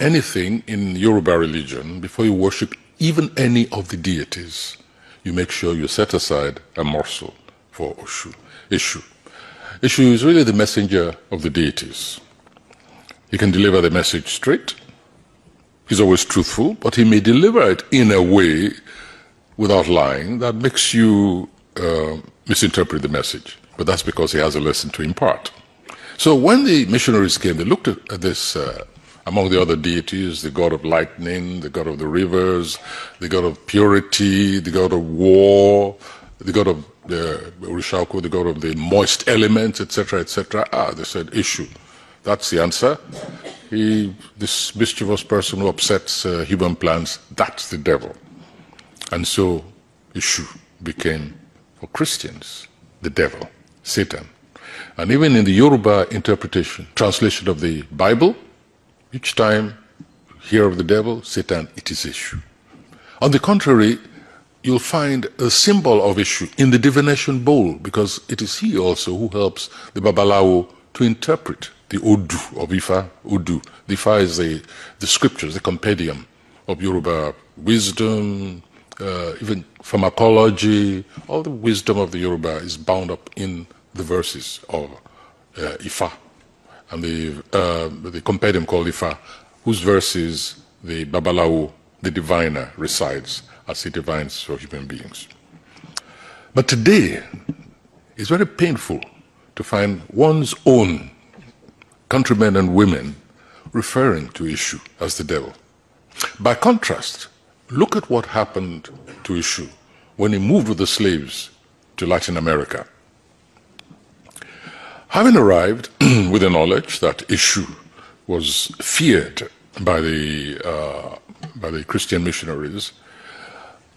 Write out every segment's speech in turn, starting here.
anything in Yoruba religion, before you worship even any of the deities, you make sure you set aside a morsel for Oshu, Esu. Esu is really the messenger of the deities. He can deliver the message straight. He's always truthful, but he may deliver it in a way without lying that makes you uh, misinterpret the message. But that's because he has a lesson to impart. So when the missionaries came, they looked at this uh, among the other deities the god of lightning, the god of the rivers, the god of purity, the god of war, the god of the the god of the moist elements, etc., etc. Ah, they said, Esu. That's the answer. He, this mischievous person who upsets uh, human plans, that's the devil. And so Esu became, for Christians, the devil, Satan. And even in the Yoruba interpretation, translation of the Bible, each time hear of the devil, Satan, it is Esu. On the contrary, you'll find a symbol of Esu in the divination bowl, because it is he also who helps the Babalawo to interpret the Odu of Ifa, Odu. The Ifa is the, the scriptures, the compendium of Yoruba wisdom, uh, even pharmacology, all the wisdom of the Yoruba is bound up in the verses of uh, Ifa and the, uh, the compendium called Ifa, whose verses the Babalawo, the diviner, recites as he divines for human beings. But today, it's very painful to find one's own countrymen and women referring to Esu as the devil. By contrast, look at what happened to Esu when he moved with the slaves to Latin America. Having arrived with the knowledge that Esu was feared by the, uh, by the Christian missionaries,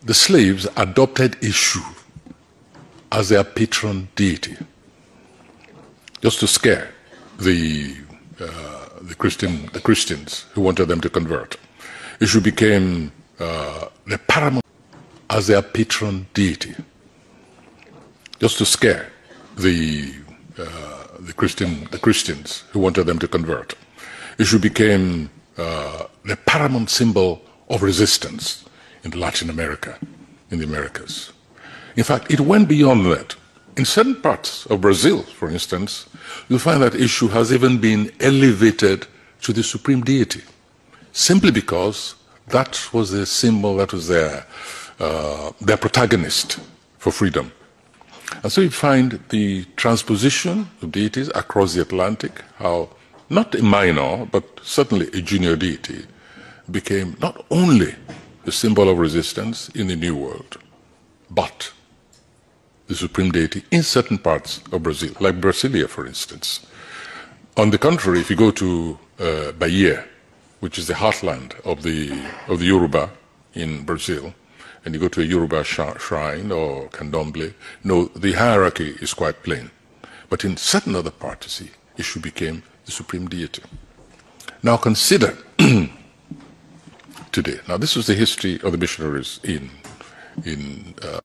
the slaves adopted Esu as their patron deity, just to scare the, uh, the, Christian, the Christians who wanted them to convert. Esu became uh, the paramount as their patron deity, just to scare the, uh, the, Christian, the Christians who wanted them to convert. Esu became uh, the paramount symbol of resistance in Latin America, in the Americas. In fact, it went beyond that. In certain parts of Brazil, for instance, you'll find that Esu has even been elevated to the supreme deity, simply because that was the symbol that was their, uh, their protagonist for freedom. And so you find the transposition of deities across the Atlantic, how not a minor, but certainly a junior deity became not only the symbol of resistance in the New World, but the supreme deity in certain parts of Brazil, like Brasilia, for instance. On the contrary, if you go to uh, Bahia, which is the heartland of the, of the Yoruba in Brazil, and you go to a Yoruba shrine or candomblé, no, the hierarchy is quite plain. But in certain other parts, see, Esu became the supreme deity. Now consider today. Now, this was the history of the missionaries in, in uh,